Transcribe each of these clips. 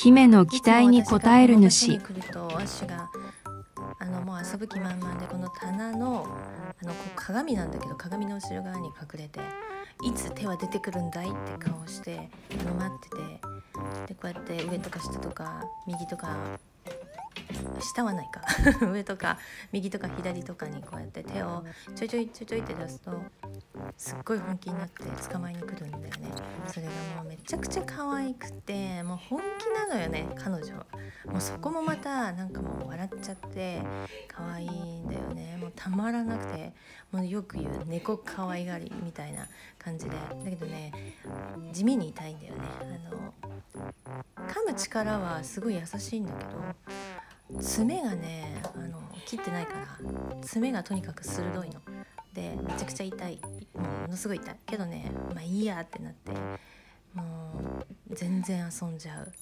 姫の期待に応える主。とアッシュがあのもう遊ぶ気満々でこの棚のあのこう鏡なんだけど鏡の後ろ側に隠れていつ手は出てくるんだい？って顔してあの待っててでこうやって上とか下とか右とか下はないか。上とか右とか左とかにこうやって手をちょいちょいちょいちょいって出すとすっごい本気になって捕まえに来るんだよね。それがもうめちゃくちゃ可愛くてもう本気なのよね彼女もうそこもまたなんかもう笑っちゃって可愛いんだよね。もうたまらなくてもうよく言う猫可愛がりみたいな感じで。だけどね地味に痛いんだよね。あの噛む力はすごい優しいんだけど爪がねあの切ってないから爪がとにかく鋭いの。でめちゃくちゃ痛い。ものすごい痛いけどねまあいいやってなってもう全然遊んじゃう。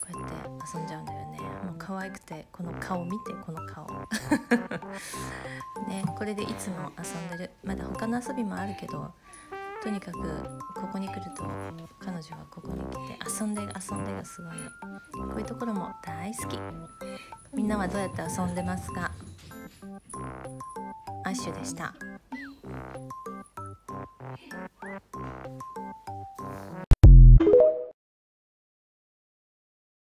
こうやって遊んじゃうんだよね。もう可愛くてこの顔見てこの顔。ねこれでいつも遊んでる。まだ他の遊びもあるけどとにかくここに来ると彼女はここに来て遊んで遊んでがすごいの。こういうところも大好き。みんなはどうやって遊んでますか？アッシュでした。Thank you.